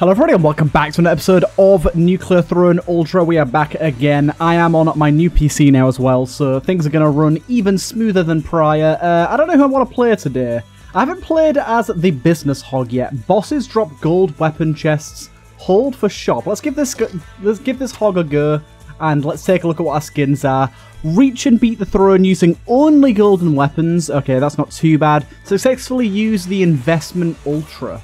Hello everybody and welcome back to an episode of Nuclear Throne Ultra. We are back again. I am on my new PC now as well, so things are going to run even smoother than prior. Uh, I don't know who I want to play today. I haven't played as the Business Hog yet. Bosses drop gold weapon chests. Hold for shop. Let's give this let's give this hog a go, and let's take a look at what our skins are. Reach and beat the throne using only golden weapons. Okay, that's not too bad. Successfully use the Investment Ultra.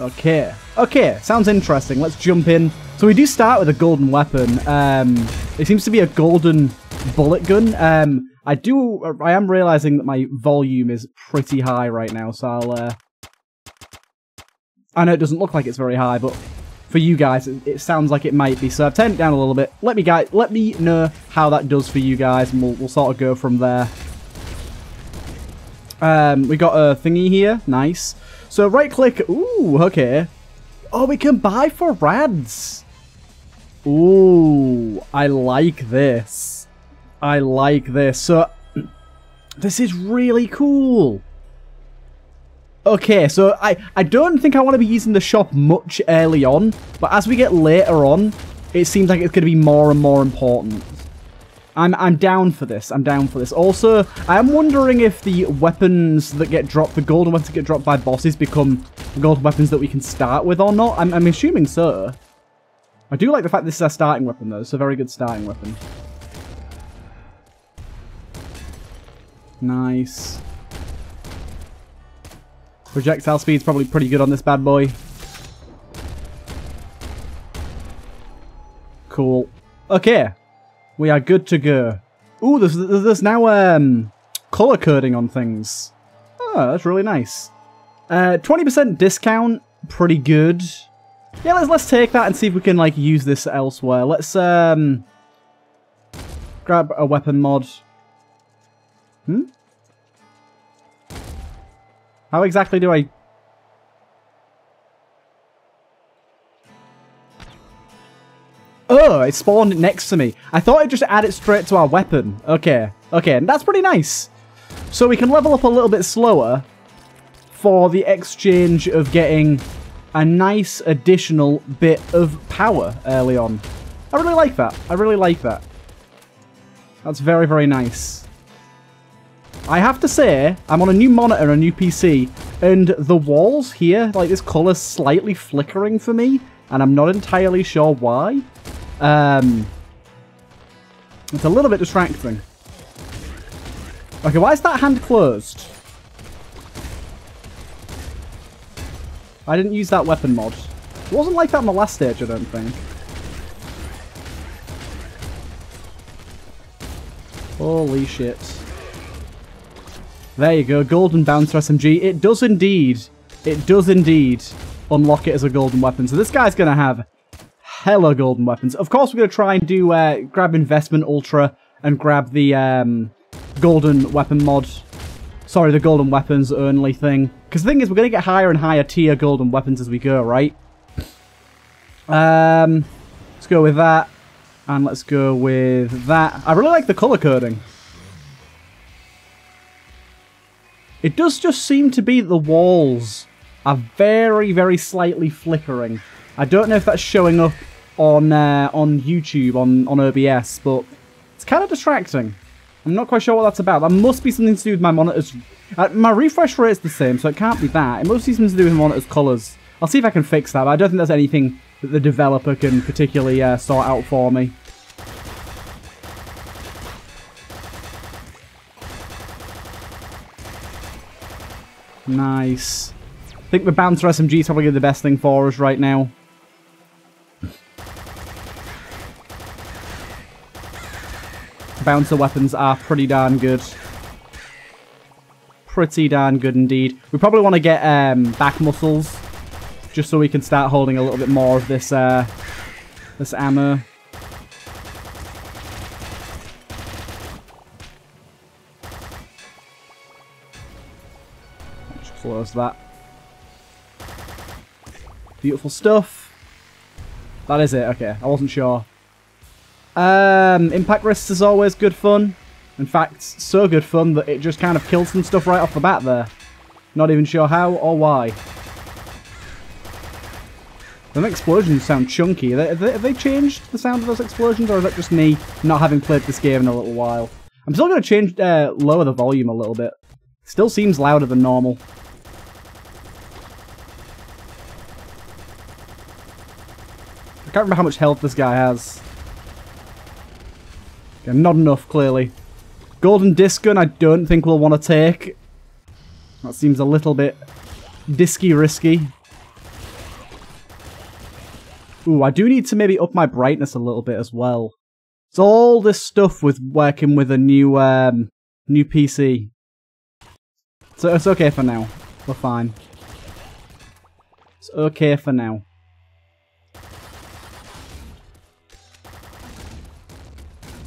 Okay. Okay, sounds interesting. Let's jump in. So we do start with a golden weapon. Um, it seems to be a golden bullet gun. Um, I do, I am realizing that my volume is pretty high right now, so I'll, uh, I know it doesn't look like it's very high, but for you guys, it, it sounds like it might be. So I've turned it down a little bit. Let me guys, let me know how that does for you guys, and we'll, we'll sort of go from there. Um, we got a thingy here. Nice. So right click. Ooh, okay. Oh, we can buy for rads. Ooh, I like this. I like this. So this is really cool. Okay, so I, I don't think I want to be using the shop much early on, but as we get later on, it seems like it's going to be more and more important. I'm, I'm down for this. I'm down for this. Also, I am wondering if the weapons that get dropped, the golden weapons that get dropped by bosses become golden weapons that we can start with or not. I'm, I'm assuming so. I do like the fact this is a starting weapon, though. It's a very good starting weapon. Nice. Projectile speed's probably pretty good on this bad boy. Cool. Okay, we are good to go. Ooh, there's, there's now um, color coding on things. Oh, that's really nice. 20% uh, discount, pretty good. Yeah, let's let's take that and see if we can like use this elsewhere. Let's um grab a weapon mod. Hmm? How exactly do I Oh, it spawned next to me. I thought I'd just add it straight to our weapon. Okay, okay, and that's pretty nice. So we can level up a little bit slower for the exchange of getting a nice additional bit of power early on. I really like that. I really like that. That's very, very nice. I have to say, I'm on a new monitor, a new PC, and the walls here, like this colour slightly flickering for me, and I'm not entirely sure why. Um, it's a little bit distracting. Okay, why is that hand closed? I didn't use that weapon mod. It wasn't like that in the last stage, I don't think. Holy shit. There you go, Golden Bouncer SMG. It does indeed, it does indeed unlock it as a golden weapon. So this guy's going to have hella golden weapons. Of course, we're going to try and do uh, grab Investment Ultra and grab the um, golden weapon mod. Sorry, the golden weapons only thing. Because the thing is, we're going to get higher and higher tier golden weapons as we go, right? Um, let's go with that. And let's go with that. I really like the color coding. It does just seem to be the walls are very, very slightly flickering. I don't know if that's showing up on uh, on YouTube, on, on OBS, but it's kind of distracting. I'm not quite sure what that's about. That must be something to do with my monitor's... Uh, my refresh rate's the same, so it can't be that. It must be something to do with my monitor's colours. I'll see if I can fix that, but I don't think there's anything that the developer can particularly uh, sort out for me. Nice. I think the Bouncer SMG is probably the best thing for us right now. Bouncer weapons are pretty darn good. Pretty darn good indeed. We probably want to get um, back muscles, just so we can start holding a little bit more of this uh, this ammo. Just close that. Beautiful stuff. That is it, okay. I wasn't sure. Um, impact wrists is always good fun. In fact, so good fun that it just kind of kills some stuff right off the bat there. Not even sure how or why. Them explosions sound chunky. Have they, have they changed the sound of those explosions, or is that just me not having played this game in a little while? I'm still going to change, uh, lower the volume a little bit. Still seems louder than normal. I can't remember how much health this guy has. Not enough, clearly. Golden Disc Gun I don't think we'll want to take. That seems a little bit disky risky. Ooh, I do need to maybe up my brightness a little bit as well. It's all this stuff with working with a new um, new PC. So it's okay for now. We're fine. It's okay for now.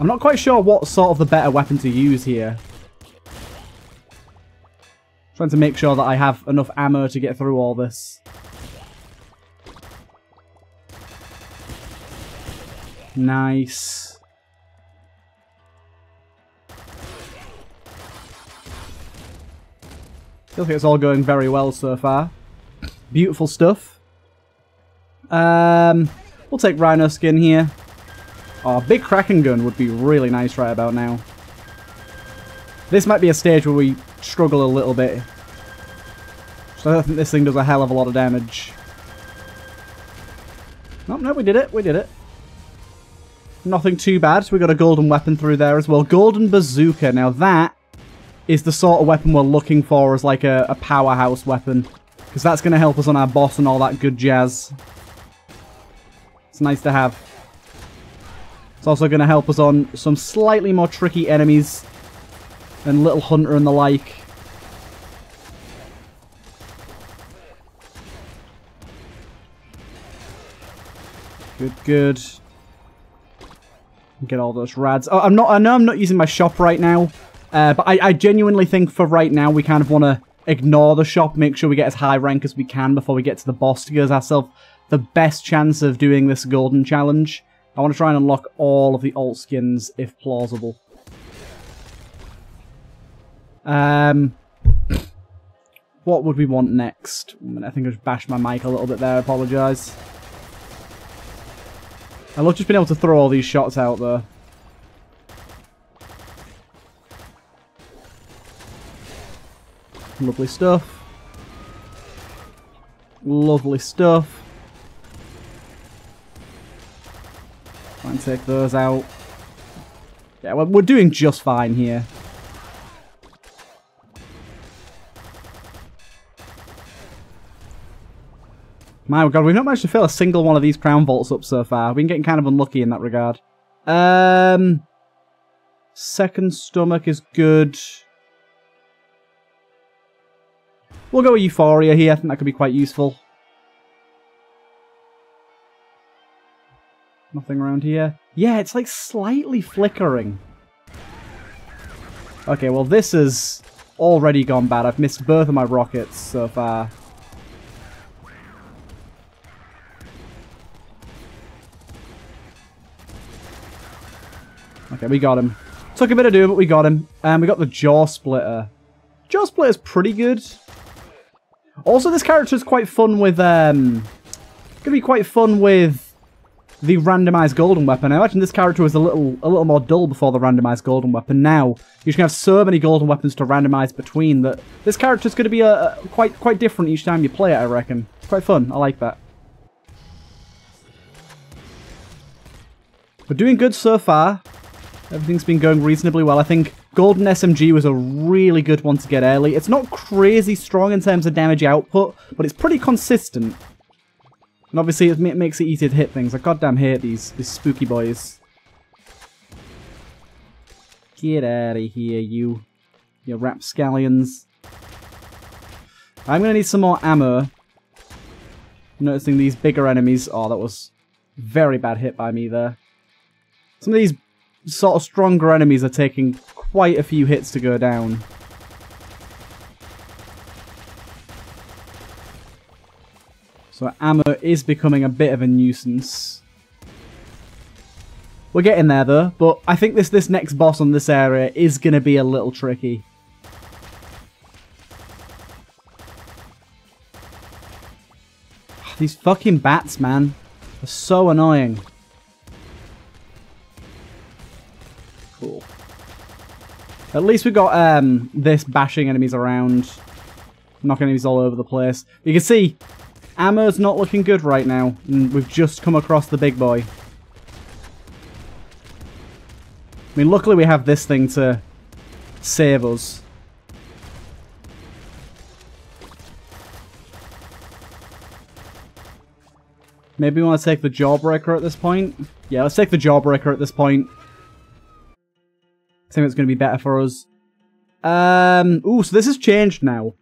I'm not quite sure what sort of the better weapon to use here. Trying to make sure that I have enough ammo to get through all this. Nice. Feels like it's all going very well so far. Beautiful stuff. Um, we'll take Rhino skin here. Oh, a big Kraken gun would be really nice right about now. This might be a stage where we struggle a little bit. So I don't think this thing does a hell of a lot of damage. No, no, we did it. We did it. Nothing too bad. So We got a golden weapon through there as well. Golden bazooka. Now that is the sort of weapon we're looking for as like a, a powerhouse weapon. Because that's going to help us on our boss and all that good jazz. It's nice to have. It's also going to help us on some slightly more tricky enemies than Little Hunter and the like. Good, good. Get all those rads. Oh, I'm not. I know I'm not using my shop right now, uh, but I, I genuinely think for right now we kind of want to ignore the shop, make sure we get as high rank as we can before we get to the boss to give ourselves the best chance of doing this golden challenge. I want to try and unlock all of the alt skins if plausible. Um, what would we want next? I think I just bashed my mic a little bit there, apologise. I love just being able to throw all these shots out there. Lovely stuff. Lovely stuff. And take those out. Yeah, we're, doing just fine here. My god, we've not managed to fill a single one of these crown vaults up so far. We've been getting kind of unlucky in that regard. Um, second stomach is good. We'll go with Euphoria here. I think that could be quite useful. Nothing around here. Yeah, it's like slightly flickering. Okay, well this has already gone bad. I've missed both of my rockets so far. Okay, we got him. Took a bit of do, but we got him. And we got the Jaw Splitter. Jaw Splitter's pretty good. Also, this character is quite fun with... um, Gonna be quite fun with the randomized golden weapon. I imagine this character was a little a little more dull before the randomized golden weapon. Now, you can have so many golden weapons to randomize between that this character is going to be a, a, quite quite different each time you play it, I reckon. It's quite fun. I like that. We're doing good so far. Everything's been going reasonably well. I think Golden SMG was a really good one to get early. It's not crazy strong in terms of damage output, but it's pretty consistent. And obviously it makes it easier to hit things. I goddamn hate these, these spooky boys. Get out of here, you. You rapscallions. I'm going to need some more ammo. Noticing these bigger enemies. Oh, that was very bad hit by me there. Some of these sort of stronger enemies are taking quite a few hits to go down. So ammo is becoming a bit of a nuisance. We're getting there though, but I think this, this next boss on this area is going to be a little tricky. These fucking bats, man. They're so annoying. Cool. At least we got um, this bashing enemies around. Knocking enemies all over the place. You can see, ammo's not looking good right now. And we've just come across the big boy. I mean, luckily we have this thing to save us. Maybe we want to take the Jawbreaker at this point. Yeah, let's take the Jawbreaker at this point. I think it's going to be better for us. Um, ooh, so this has changed now.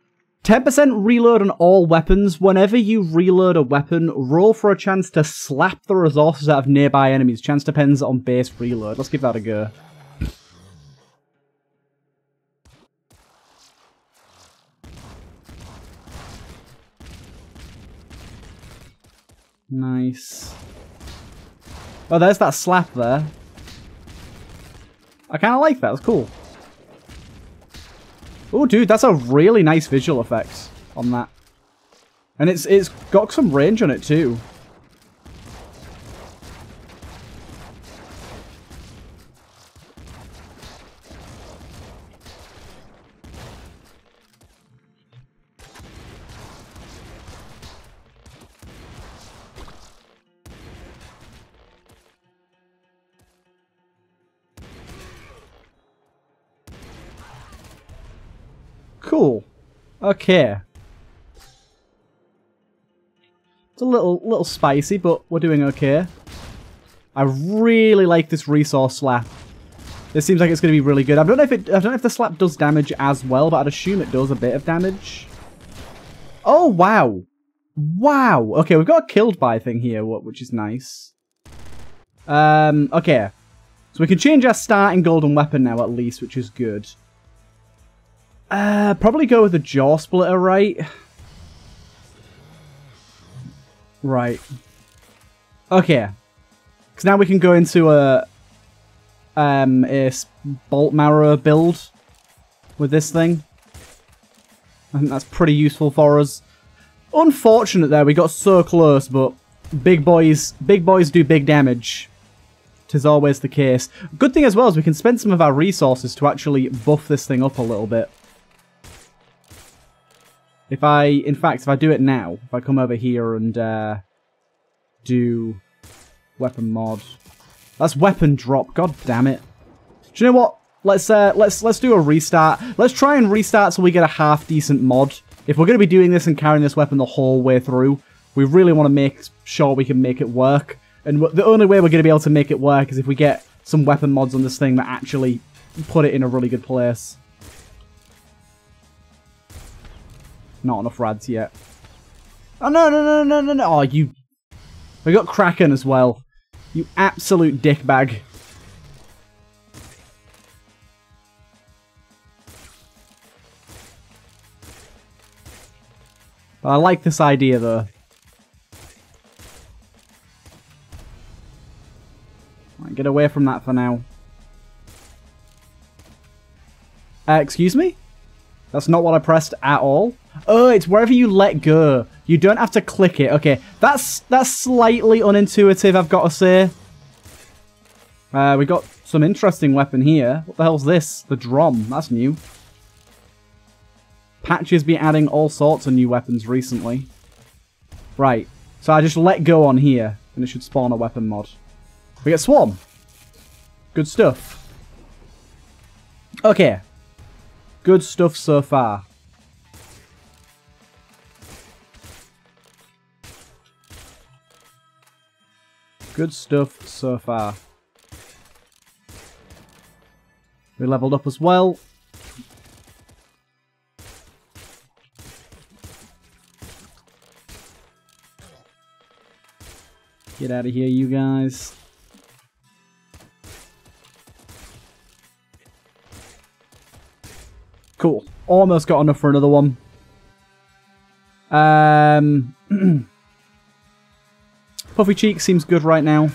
10% reload on all weapons. Whenever you reload a weapon, roll for a chance to slap the resources out of nearby enemies. Chance depends on base reload. Let's give that a go. Nice. Oh, there's that slap there. I kind of like that. That's cool. Oh, dude, that's a really nice visual effect on that. And it's it's got some range on it, too. Okay. It's a little little spicy, but we're doing okay. I really like this resource slap. This seems like it's going to be really good. I don't know if it. I don't know if the slap does damage as well, but I'd assume it does a bit of damage. Oh wow, wow. Okay, we've got a killed by thing here, which is nice. Um. Okay, so we can change our starting golden weapon now at least, which is good. Uh, probably go with the jaw splitter, right? Right. Okay. Because now we can go into a um a bolt marrow build with this thing. I think that's pretty useful for us. Unfortunate there, we got so close, but big boys big boys do big damage. Tis always the case. Good thing as well is we can spend some of our resources to actually buff this thing up a little bit. If I, in fact, if I do it now, if I come over here and uh, do weapon mod, that's weapon drop. God damn it! Do you know what? Let's uh, let's let's do a restart. Let's try and restart so we get a half decent mod. If we're going to be doing this and carrying this weapon the whole way through, we really want to make sure we can make it work. And the only way we're going to be able to make it work is if we get some weapon mods on this thing that actually put it in a really good place. Not enough rads yet. Oh, no, no, no, no, no, no. Oh, you... We got Kraken as well. You absolute dickbag. But I like this idea, though. Right, get away from that for now. Uh, excuse me? That's not what I pressed at all? Oh, it's wherever you let go. You don't have to click it. Okay, that's that's slightly unintuitive, I've got to say. Uh, we got some interesting weapon here. What the hell's this? The drum. That's new. Patches be adding all sorts of new weapons recently. Right. So I just let go on here, and it should spawn a weapon mod. We get Swarm. Good stuff. Okay. Good stuff so far. Good stuff so far. We leveled up as well. Get out of here, you guys. Cool. Almost got enough for another one. Um... Puffy Cheek seems good right now.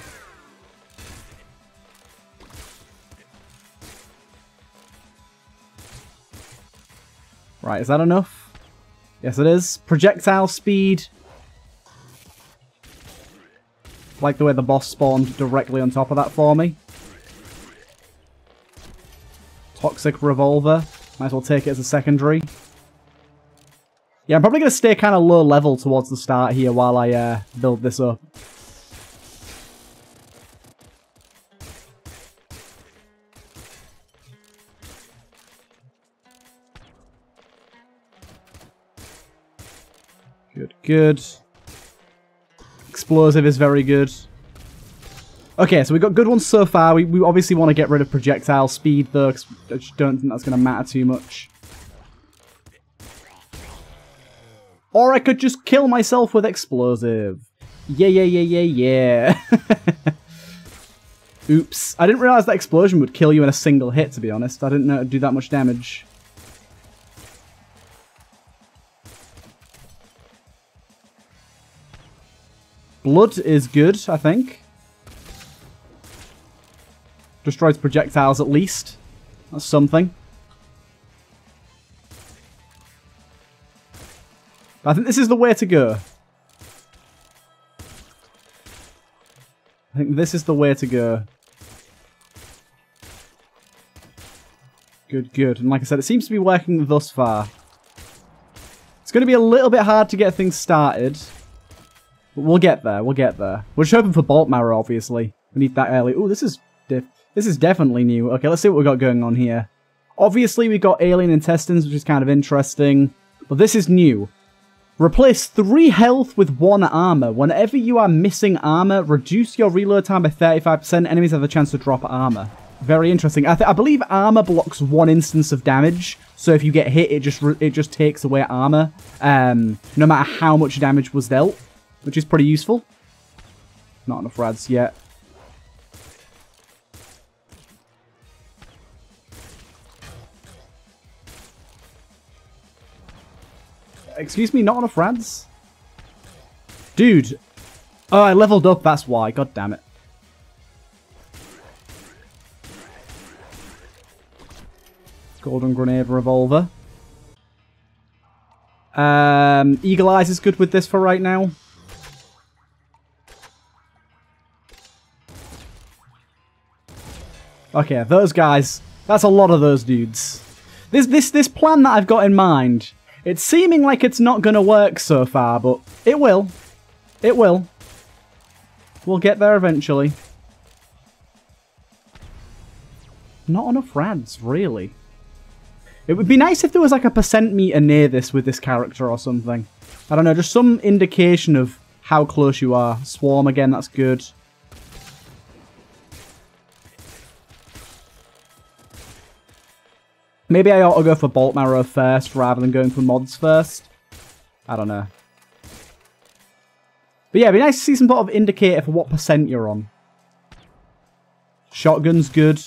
Right, is that enough? Yes, it is. Projectile speed. Like the way the boss spawned directly on top of that for me. Toxic Revolver. Might as well take it as a secondary. Yeah, I'm probably going to stay kind of low level towards the start here while I uh, build this up. Good, good. Explosive is very good. Okay, so we've got good ones so far. We, we obviously want to get rid of projectile speed, though, because I just don't think that's going to matter too much. Or I could just kill myself with explosive. Yeah, yeah, yeah, yeah, yeah. Oops. I didn't realize that explosion would kill you in a single hit, to be honest. I didn't know it would do that much damage. Blood is good, I think. Destroys projectiles at least. That's something. I think this is the way to go. I think this is the way to go. Good, good. And like I said, it seems to be working thus far. It's going to be a little bit hard to get things started. But we'll get there, we'll get there. We're just hoping for Bolt Marrow, obviously. We need that early. Oh, this is this is definitely new. Okay, let's see what we've got going on here. Obviously, we've got Alien Intestines, which is kind of interesting. But this is new. Replace 3 health with 1 armor. Whenever you are missing armor, reduce your reload time by 35%. Enemies have a chance to drop armor. Very interesting. I, I, believe armor blocks one instance of damage, so if you get hit, it just it just takes away armor, um, no matter how much damage was dealt, which is pretty useful. Not enough rads yet. Excuse me, not enough rads? Dude. Oh, I leveled up, that's why. God damn it. Golden Grenade Revolver. Um, Eagle Eyes is good with this for right now. Okay, those guys. That's a lot of those dudes. This this this plan that I've got in mind it's seeming like it's not going to work so far, but it will. It will. We'll get there eventually. Not enough rads, really. It would be nice if there was like a percent meter near this with this character or something. I don't know, just some indication of how close you are. Swarm again, that's good. Maybe I ought to go for Bolt Marrow first rather than going for mods first. I don't know. But yeah, it'd be nice to see some sort of indicator for what percent you're on. Shotgun's good.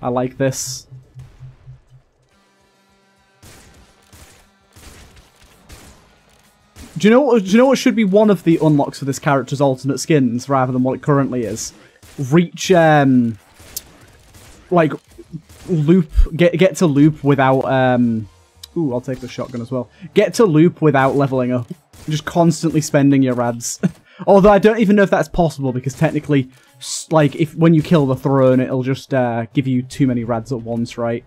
I like this. Do you know what? Do you know what should be one of the unlocks for this character's alternate skins rather than what it currently is? Reach, um, like loop, get get to loop without. Um, ooh, I'll take the shotgun as well. Get to loop without leveling up. Just constantly spending your rads. Although I don't even know if that's possible because technically, like if when you kill the throne, it'll just uh, give you too many rads at once, right?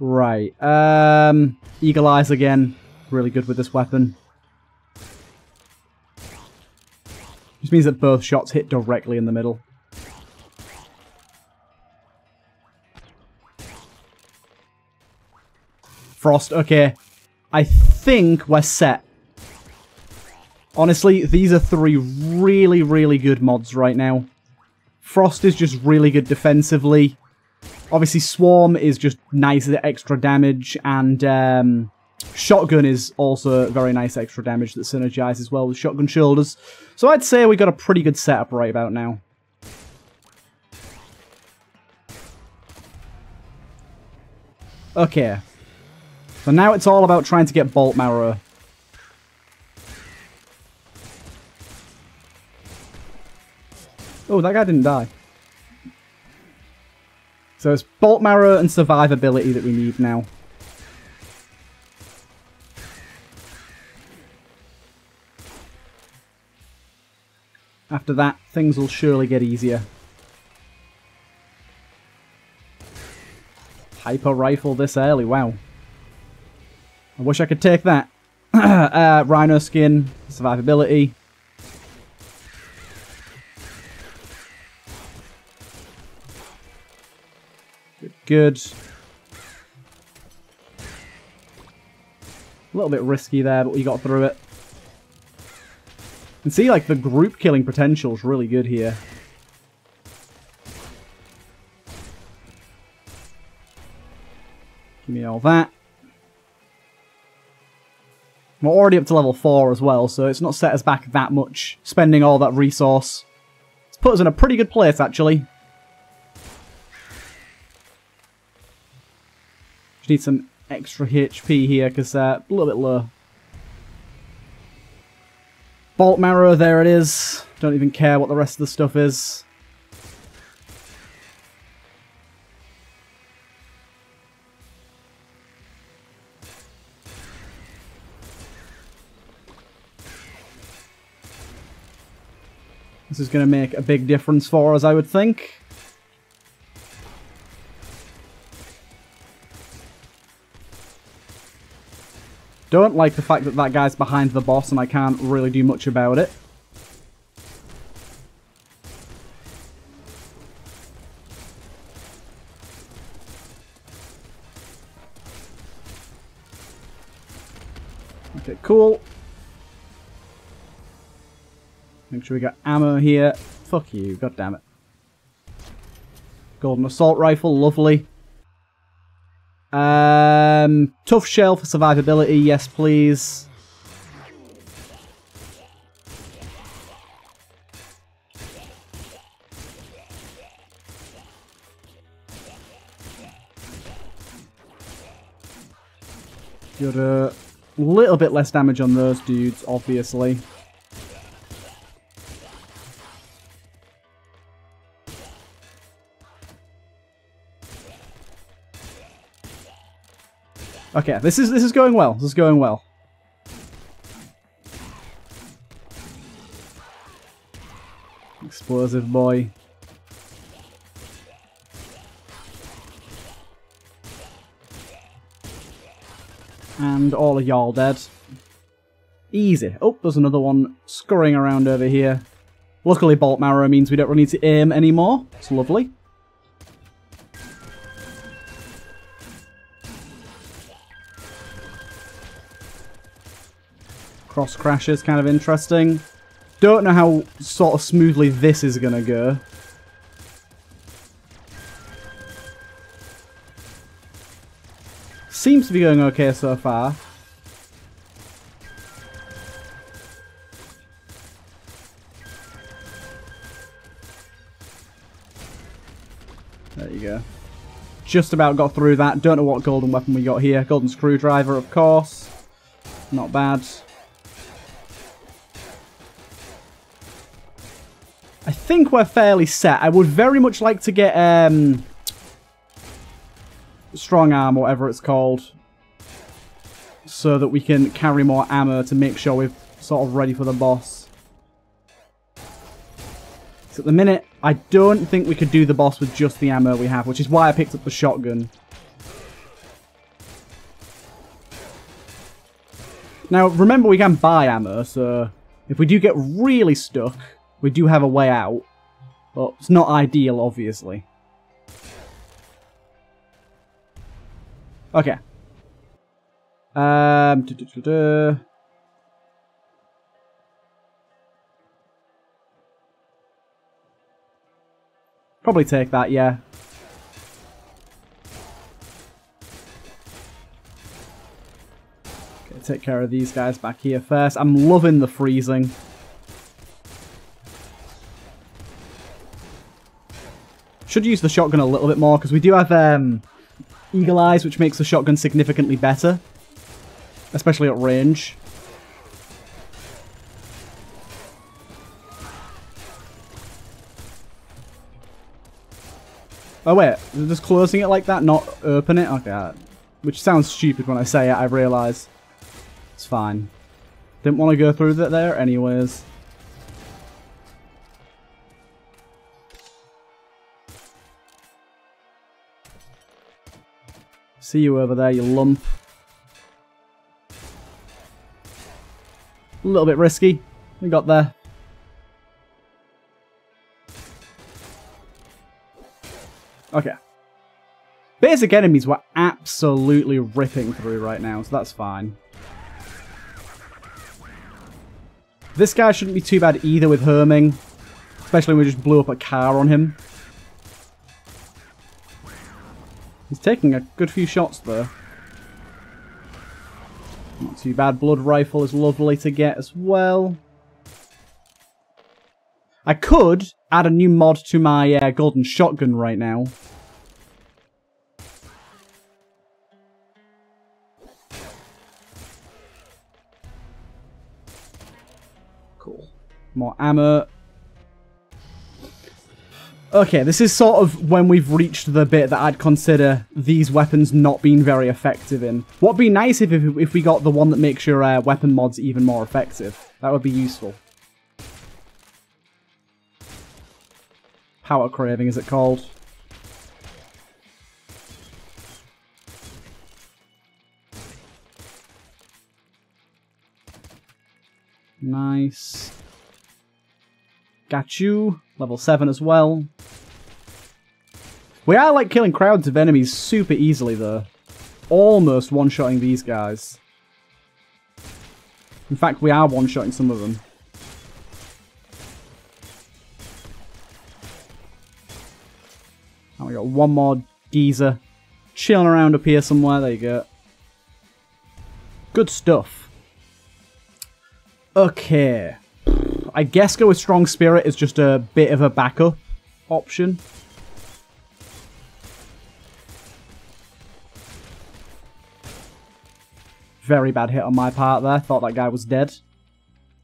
Right. Um, Eagle Eyes again. Really good with this weapon. Just means that both shots hit directly in the middle. Frost, okay. I think we're set. Honestly, these are three really, really good mods right now. Frost is just really good defensively. Obviously, Swarm is just nice extra damage, and um, Shotgun is also very nice extra damage that synergizes well with Shotgun Shoulders. So I'd say we got a pretty good setup right about now. Okay. So now it's all about trying to get Bolt Marrow. Oh, that guy didn't die. So it's Bolt Marrow and survivability that we need now. After that, things will surely get easier. Hyper rifle this early, wow. I wish I could take that. uh, rhino skin, survivability. Good. A little bit risky there, but we got through it. And see, like, the group killing potential is really good here. Give me all that. We're already up to level 4 as well, so it's not set us back that much, spending all that resource. It's put us in a pretty good place, actually. Need some extra HP here, because uh, a little bit low. Bolt Marrow, there it is. Don't even care what the rest of the stuff is. This is going to make a big difference for us, I would think. Don't like the fact that that guy's behind the boss and I can't really do much about it. Okay, cool. Make sure we got ammo here. Fuck you, god damn it. Golden assault rifle, lovely. Um, tough shell for survivability, yes please. Got a little bit less damage on those dudes, obviously. Okay, this is this is going well. This is going well. Explosive boy. And all of y'all dead. Easy. Oh, there's another one scurrying around over here. Luckily, Bolt Marrow means we don't really need to aim anymore. It's lovely. Cross crashes, kind of interesting. Don't know how sort of smoothly this is going to go. Seems to be going okay so far. There you go. Just about got through that. Don't know what golden weapon we got here. Golden screwdriver, of course. Not bad. I think we're fairly set. I would very much like to get um, strong arm, whatever it's called, so that we can carry more ammo to make sure we're sort of ready for the boss. So at the minute, I don't think we could do the boss with just the ammo we have, which is why I picked up the shotgun. Now, remember we can buy ammo, so if we do get really stuck, we do have a way out, but it's not ideal, obviously. Okay. Um, Probably take that, yeah. Okay, take care of these guys back here first. I'm loving the freezing. Should use the shotgun a little bit more, because we do have um, Eagle Eyes, which makes the shotgun significantly better. Especially at range. Oh wait, just closing it like that, not open it? Okay, which sounds stupid when I say it, I realise. It's fine. Didn't want to go through that there anyways. See you over there, you lump. A little bit risky. We got there. Okay. Basic enemies were absolutely ripping through right now, so that's fine. This guy shouldn't be too bad either with Herming. Especially when we just blew up a car on him. He's taking a good few shots though. Not too bad. Blood Rifle is lovely to get as well. I could add a new mod to my uh, Golden Shotgun right now. Cool. More ammo. Okay, this is sort of when we've reached the bit that I'd consider these weapons not being very effective in. What'd be nice if, if, we got the one that makes your uh, weapon mods even more effective. That would be useful. Power Craving, is it called? Nice. Got you. Level 7 as well. We are like killing crowds of enemies super easily though. Almost one-shotting these guys. In fact, we are one-shotting some of them. And we got one more geezer chilling around up here somewhere. There you go. Good stuff. Okay. I guess go with Strong Spirit is just a bit of a backup option. Very bad hit on my part there. Thought that guy was dead.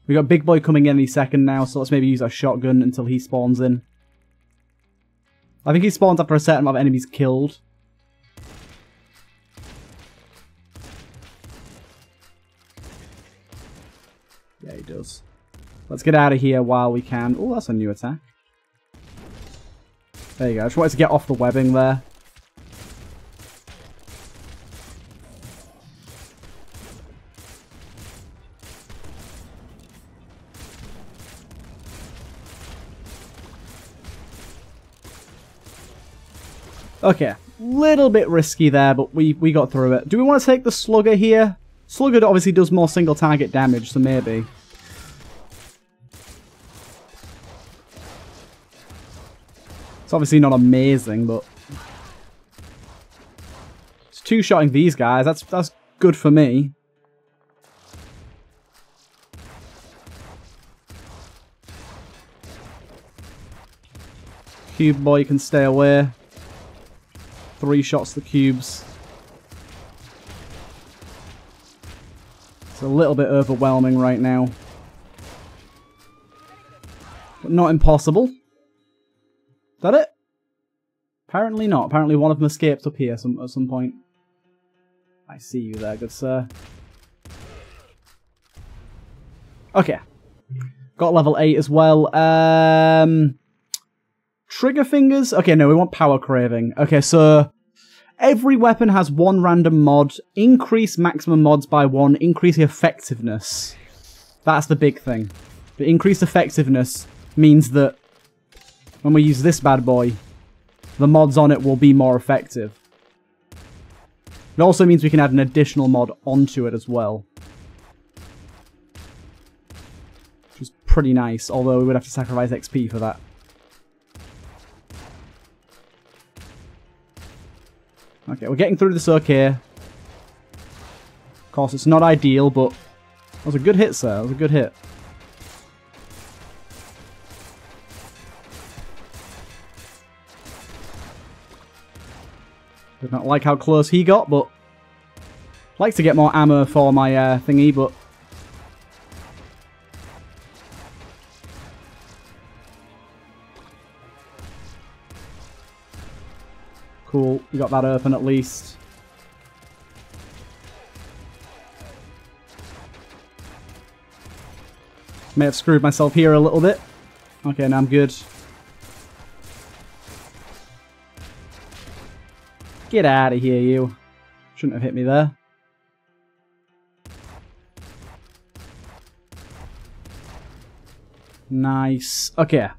We got Big Boy coming in any second now, so let's maybe use our shotgun until he spawns in. I think he spawns after a certain amount of enemies killed. Yeah, he does. Let's get out of here while we can. Oh, that's a new attack. There you go. I just wanted to get off the webbing there. Okay, little bit risky there, but we, we got through it. Do we want to take the Slugger here? Slugger obviously does more single target damage, so maybe. It's obviously not amazing, but... It's two-shotting these guys. That's, that's good for me. Cube boy can stay away. Three shots the cubes. It's a little bit overwhelming right now. But not impossible that it? Apparently not. Apparently one of them escaped up here some, at some point. I see you there, good sir. Okay. Got level 8 as well. Um, trigger fingers? Okay, no, we want power craving. Okay, so every weapon has one random mod. Increase maximum mods by one. Increase the effectiveness. That's the big thing. The increased effectiveness means that when we use this bad boy, the mods on it will be more effective. It also means we can add an additional mod onto it as well. Which is pretty nice, although we would have to sacrifice XP for that. Okay, we're getting through this okay. Of course, it's not ideal, but that was a good hit, sir. That was a good hit. Did not like how close he got, but... like to get more ammo for my uh, thingy, but... you got that open at least. May have screwed myself here a little bit. Okay, now I'm good. Get out of here, you. Shouldn't have hit me there. Nice. Okay.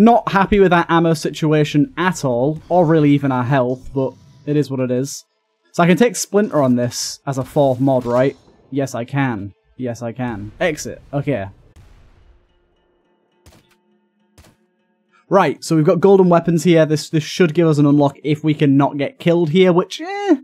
Not happy with that ammo situation at all, or really even our health, but it is what it is. So I can take Splinter on this as a fourth mod, right? Yes, I can. Yes, I can. Exit. Okay. Right, so we've got golden weapons here. This this should give us an unlock if we can not get killed here, which, eh,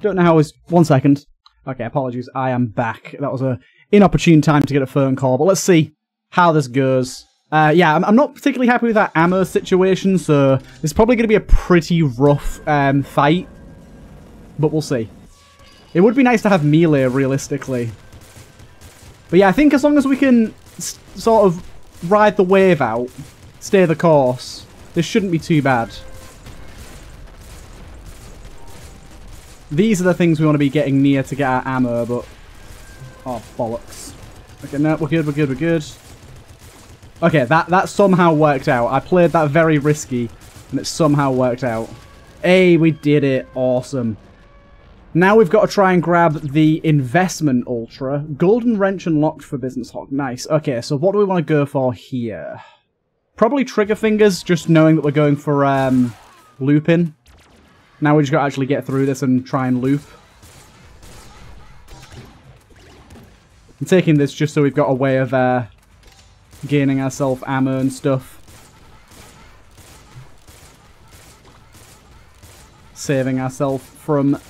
don't know how is... One second. Okay, apologies. I am back. That was a inopportune time to get a phone call, but let's see how this goes. Uh, yeah, I'm, I'm, not particularly happy with that ammo situation, so it's probably going to be a pretty rough um, fight, but we'll see. It would be nice to have melee, realistically. But yeah, I think as long as we can sort of ride the wave out, stay the course, this shouldn't be too bad. These are the things we want to be getting near to get our ammo, but... Oh, bollocks. Okay, no, we're good, we're good, we're good. Okay, that, that somehow worked out. I played that very risky, and it somehow worked out. Hey, we did it. Awesome. Now we've got to try and grab the investment ultra. Golden wrench unlocked for business hog. Nice. Okay, so what do we want to go for here? Probably trigger fingers, just knowing that we're going for um, looping. Now we just got to actually get through this and try and loop. I'm taking this just so we've got a way of uh, gaining ourselves ammo and stuff. Saving ourselves from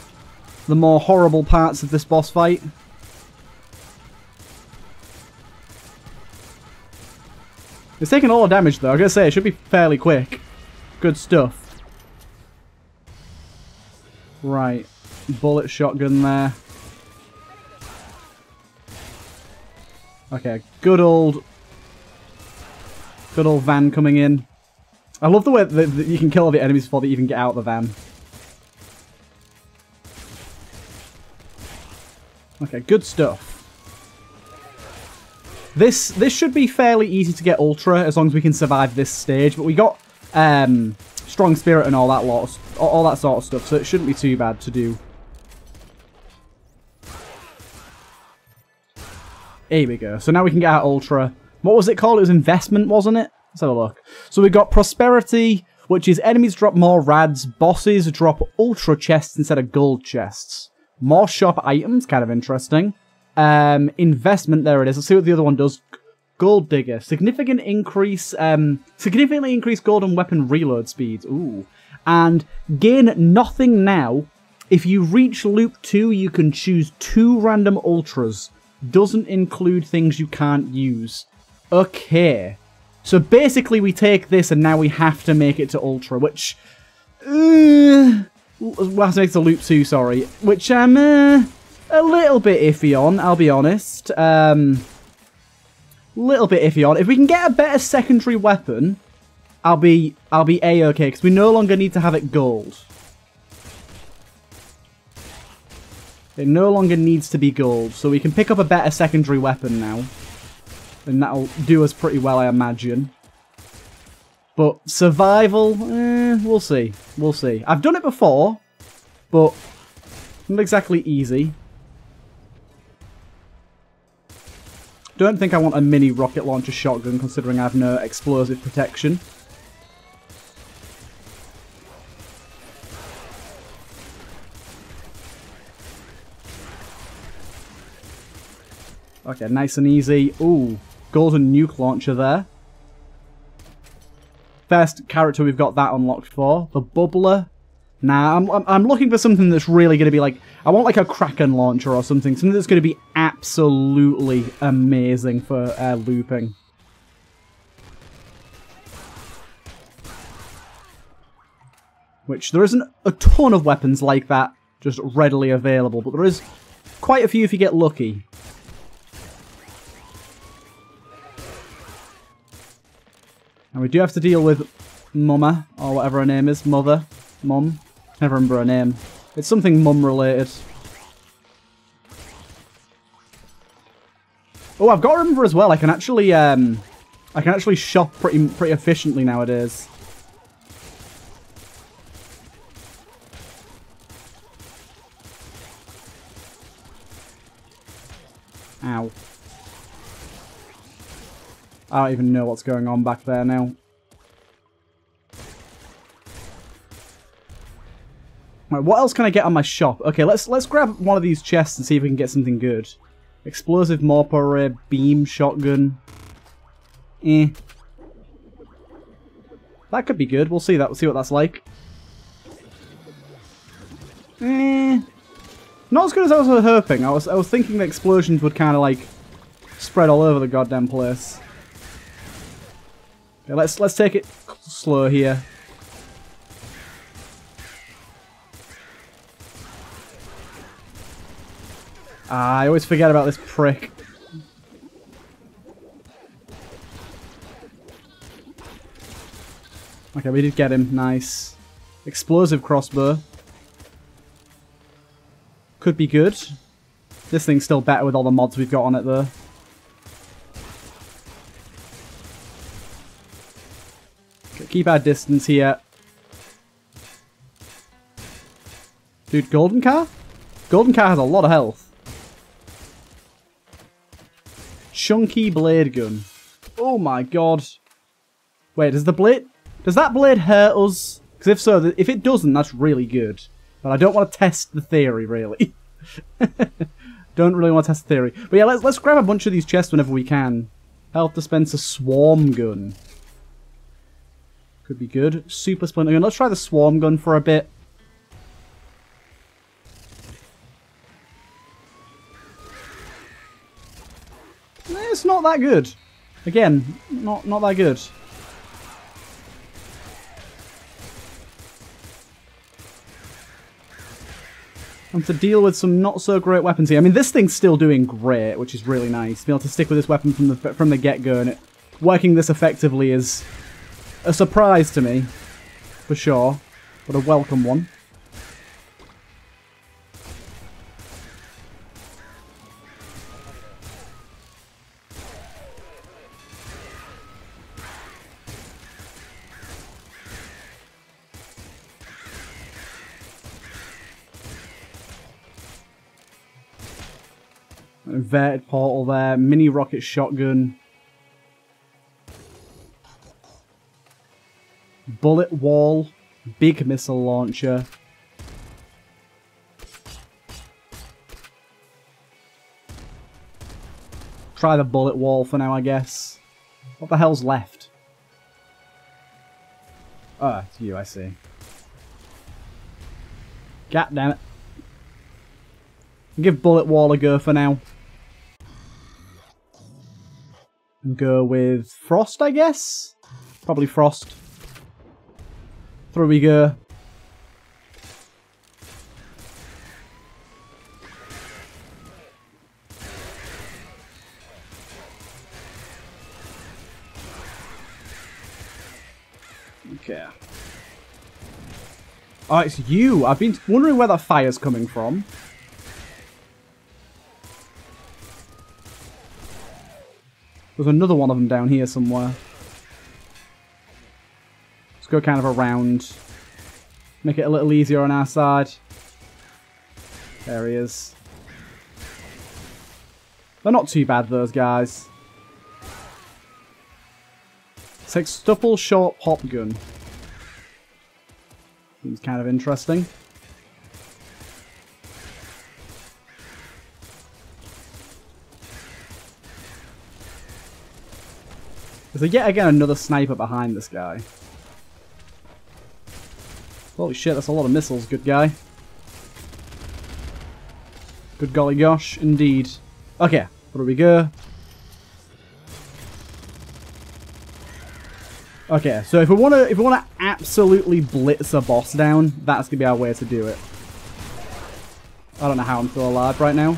the more horrible parts of this boss fight. It's taking a lot of damage though, I gotta say, it should be fairly quick. Good stuff. Right. Bullet shotgun there. Okay, good old Good old van coming in. I love the way that, you can kill all the enemies before they even get out of the van. Okay, good stuff. This this should be fairly easy to get Ultra as long as we can survive this stage, but we got um, Strong Spirit and all that lot, of, all that sort of stuff, so it shouldn't be too bad to do. Here we go. So now we can get our Ultra. What was it called? It was investment, wasn't it? Let's have a look. So we got prosperity, which is enemies drop more rads, bosses drop ultra chests instead of gold chests. More shop items, kind of interesting. Um, investment, there it is. Let's see what the other one does. Gold digger, significant increase, um, significantly increased golden weapon reload speeds. Ooh, and gain nothing now. If you reach loop two, you can choose two random ultras. Doesn't include things you can't use. Okay. So basically we take this and now we have to make it to Ultra, which... Uh, to make to Loop 2, sorry. Which I'm uh, a little bit iffy on, I'll be honest. Um, little bit iffy on. If we can get a better secondary weapon, I'll be I'll be a-okay, because we no longer need to have it gold. It no longer needs to be gold, so we can pick up a better secondary weapon now. And that'll do us pretty well, I imagine. But survival, eh, we'll see. We'll see. I've done it before, but not exactly easy. Don't think I want a mini rocket launcher shotgun considering I have no explosive protection. Okay, nice and easy. Ooh, Golden nuke launcher there. First character we've got that unlocked for. The Bubbler. Nah, I'm, I'm looking for something that's really going to be like... I want like a Kraken launcher or something. Something that's going to be absolutely amazing for uh, looping. Which, there isn't a ton of weapons like that just readily available, but there is quite a few if you get lucky. And we do have to deal with Mama, or whatever her name is. Mother. Mum. Never remember her name. It's something mum related. Oh, I've got to remember as well. I can actually, um, I can actually shop pretty pretty efficiently nowadays. I don't even know what's going on back there now. Right, what else can I get on my shop? Okay, let's let's grab one of these chests and see if we can get something good. Explosive mortar array, beam, shotgun. Eh. That could be good. We'll see that. We'll see what that's like. Eh. Not as good as I was hoping. I was I was thinking the explosions would kind of like spread all over the goddamn place. Okay, let's let's take it slow here. Ah, I always forget about this prick. Okay, we did get him. Nice. Explosive crossbow. Could be good. This thing's still better with all the mods we've got on it, though. Keep our distance here. Dude, Golden Car? Golden Car has a lot of health. Chunky blade gun. Oh my god. Wait, does the blade... Does that blade hurt us? Because if so, if it doesn't, that's really good. But I don't want to test the theory, really. don't really want to test the theory. But yeah, let's, let's grab a bunch of these chests whenever we can. Health dispenser swarm gun. Could be good. Super splinter gun. Let's try the swarm gun for a bit. it's not that good. Again, not not that good. And to deal with some not so great weapons here. I mean, this thing's still doing great, which is really nice. Being able to stick with this weapon from the from the get-go and it working this effectively is a surprise to me, for sure, but a welcome one. Inverted portal there. Mini rocket shotgun. Bullet wall. Big missile launcher. Try the bullet wall for now, I guess. What the hell's left? Ah, oh, it's you, I see. God damn it. Give bullet wall a go for now and go with Frost, I guess? Probably Frost. Through we go. Okay. Oh, it's you. I've been wondering where that fire's coming from. There's another one of them down here somewhere. Let's go kind of around. Make it a little easier on our side. There he is. They're not too bad, those guys. Sextuple short pop gun. Seems kind of interesting. Is there yet again another sniper behind this guy? Holy shit, that's a lot of missiles, good guy. Good golly gosh, indeed. Okay, where do we go? Okay, so if we want to if we want to absolutely blitz a boss down, that's gonna be our way to do it. I don't know how I'm still alive right now.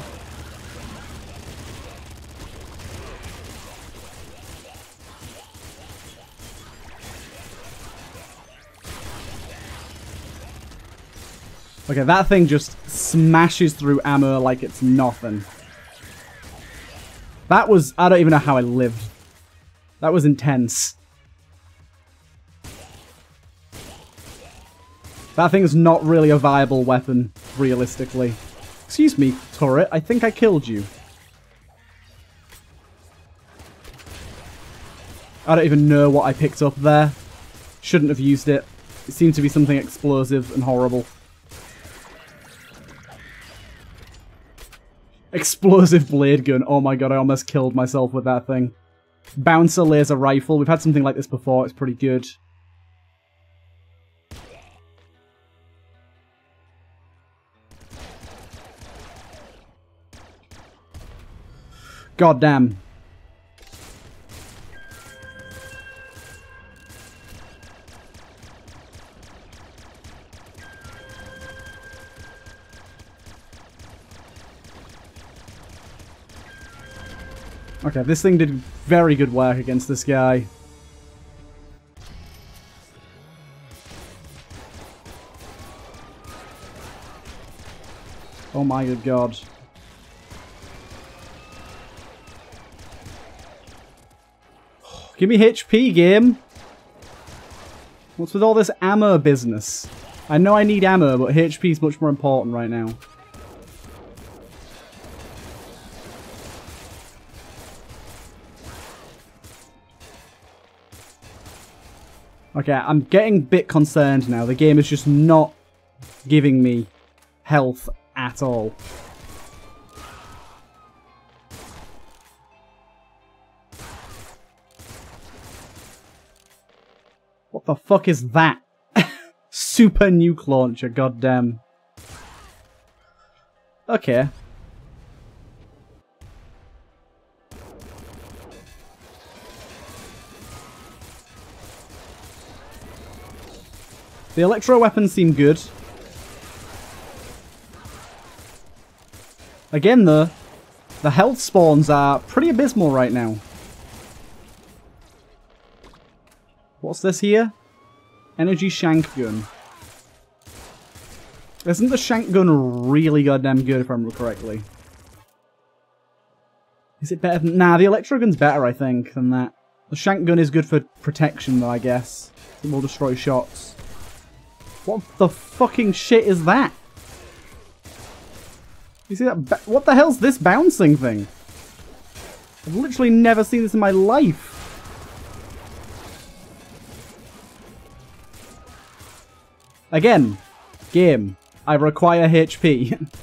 Okay, that thing just smashes through ammo like it's nothing. That was... I don't even know how I lived. That was intense. That thing's not really a viable weapon, realistically. Excuse me, turret. I think I killed you. I don't even know what I picked up there. Shouldn't have used it. It seemed to be something explosive and horrible. Explosive blade gun. Oh my god, I almost killed myself with that thing. Bouncer laser rifle. We've had something like this before. It's pretty good. God damn. Okay, this thing did very good work against this guy. Oh my good god. Give me HP, game! What's with all this ammo business? I know I need ammo, but HP is much more important right now. Okay, I'm getting a bit concerned now. The game is just not giving me health at all. What the fuck is that? Super nuke launcher, goddamn. Okay. The electro weapons seem good. Again though, the health spawns are pretty abysmal right now. What's this here? Energy shank gun. Isn't the shank gun really goddamn good if I remember correctly? Is it better than... Nah, the electro gun's better, I think, than that. The shank gun is good for protection, though, I guess. It will destroy shots. What the fucking shit is that? You see that? What the hell's this bouncing thing? I've literally never seen this in my life. Again, game. I require HP.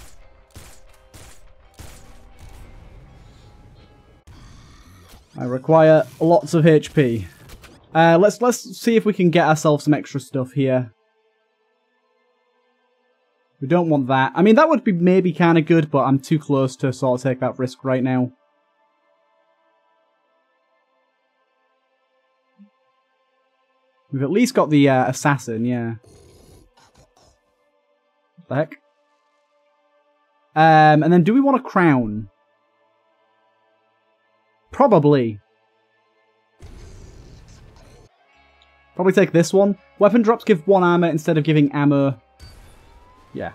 I require lots of HP. Uh, let's let's see if we can get ourselves some extra stuff here. We don't want that. I mean, that would be maybe kind of good, but I'm too close to sort of take that risk right now. We've at least got the uh, assassin, yeah. What the heck? Um, and then do we want a crown? Probably. Probably take this one. Weapon drops give one armor instead of giving ammo yeah.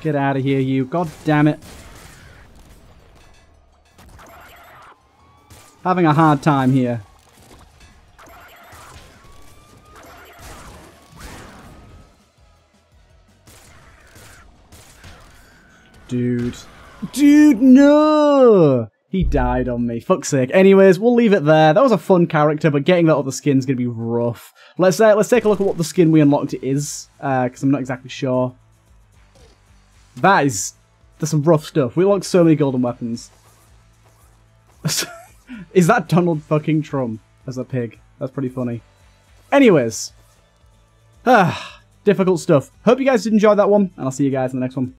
Get out of here, you. God damn it. Having a hard time here. Dude. Dude, no! He died on me. Fuck's sake. Anyways, we'll leave it there. That was a fun character, but getting that other skin's gonna be rough. Let's uh, let's take a look at what the skin we unlocked is, because uh, I'm not exactly sure. That is... There's some rough stuff. We unlocked so many golden weapons. is that Donald fucking Trump as a pig? That's pretty funny. Anyways. Ah, difficult stuff. Hope you guys did enjoy that one, and I'll see you guys in the next one.